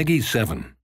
Peggy 7.